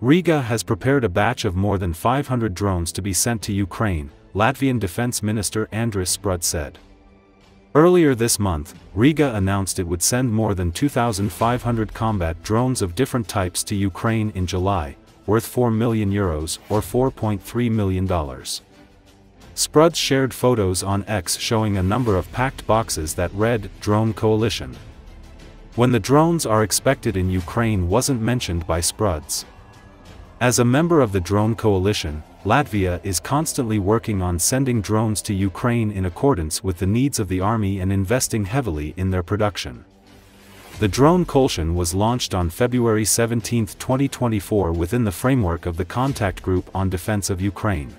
Riga has prepared a batch of more than 500 drones to be sent to Ukraine, Latvian Defense Minister Andris Spruds said. Earlier this month, Riga announced it would send more than 2,500 combat drones of different types to Ukraine in July, worth 4 million euros or $4.3 million. Spruds shared photos on X showing a number of packed boxes that read, Drone Coalition. When the drones are expected in Ukraine wasn't mentioned by Spruds. As a member of the Drone Coalition, Latvia is constantly working on sending drones to Ukraine in accordance with the needs of the army and investing heavily in their production. The drone coalition was launched on February 17, 2024 within the framework of the Contact Group on Defense of Ukraine.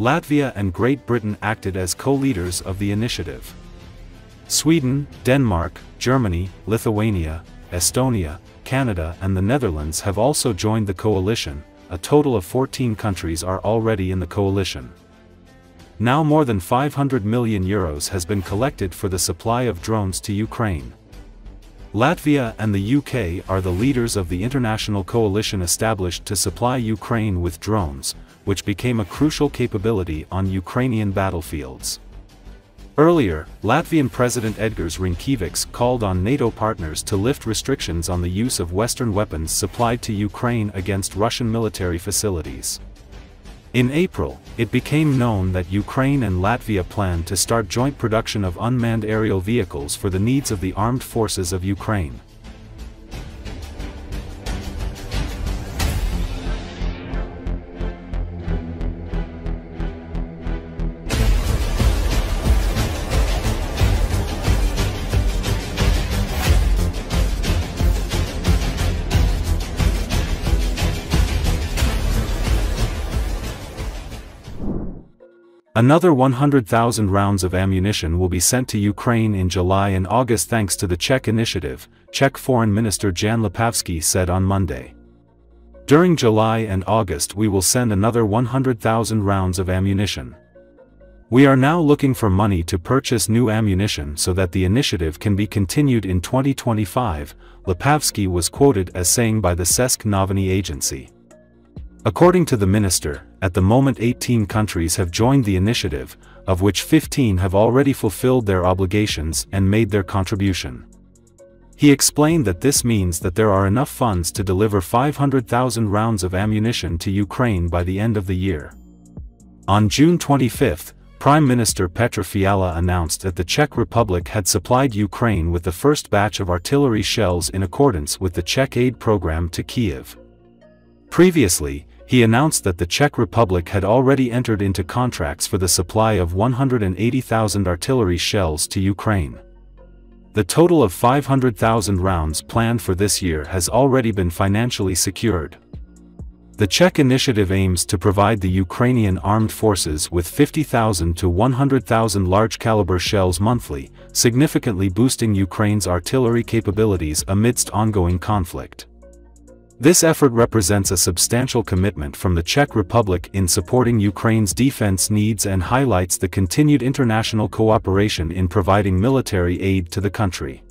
Latvia and Great Britain acted as co-leaders of the initiative. Sweden, Denmark, Germany, Lithuania, Estonia, Canada and the Netherlands have also joined the coalition, a total of 14 countries are already in the coalition. Now more than 500 million euros has been collected for the supply of drones to Ukraine. Latvia and the UK are the leaders of the international coalition established to supply Ukraine with drones, which became a crucial capability on Ukrainian battlefields. Earlier, Latvian President Edgars Rinkēvičs called on NATO partners to lift restrictions on the use of Western weapons supplied to Ukraine against Russian military facilities. In April, it became known that Ukraine and Latvia plan to start joint production of unmanned aerial vehicles for the needs of the armed forces of Ukraine. Another 100,000 rounds of ammunition will be sent to Ukraine in July and August thanks to the Czech initiative, Czech Foreign Minister Jan Lipavsky said on Monday. During July and August we will send another 100,000 rounds of ammunition. We are now looking for money to purchase new ammunition so that the initiative can be continued in 2025, Lipavsky was quoted as saying by the České Noviny agency. According to the minister, at the moment 18 countries have joined the initiative, of which 15 have already fulfilled their obligations and made their contribution. He explained that this means that there are enough funds to deliver 500,000 rounds of ammunition to Ukraine by the end of the year. On June 25, Prime Minister Petr Fiala announced that the Czech Republic had supplied Ukraine with the first batch of artillery shells in accordance with the Czech aid program to Kiev. Previously, he announced that the Czech Republic had already entered into contracts for the supply of 180,000 artillery shells to Ukraine. The total of 500,000 rounds planned for this year has already been financially secured. The Czech initiative aims to provide the Ukrainian armed forces with 50,000 to 100,000 large-caliber shells monthly, significantly boosting Ukraine's artillery capabilities amidst ongoing conflict. This effort represents a substantial commitment from the Czech Republic in supporting Ukraine's defense needs and highlights the continued international cooperation in providing military aid to the country.